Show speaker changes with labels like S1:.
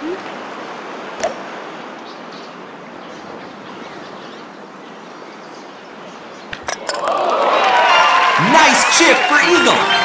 S1: Nice chip for Eagle.